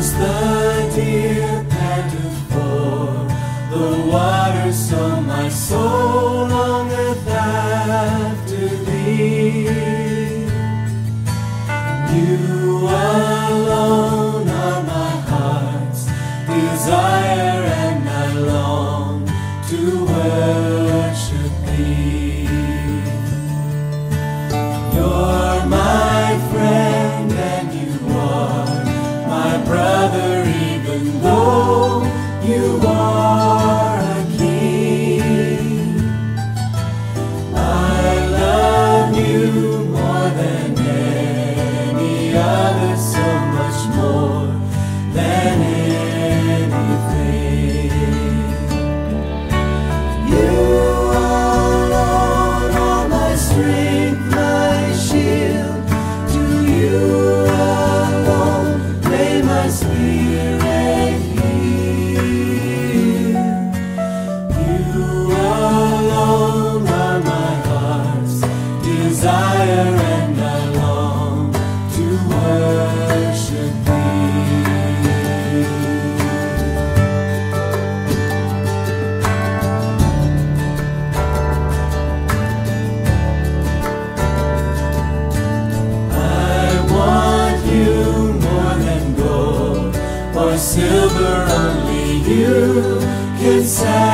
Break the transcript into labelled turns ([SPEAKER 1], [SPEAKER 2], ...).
[SPEAKER 1] as the deer panteth for the waters of my soul. silver, only you can sell.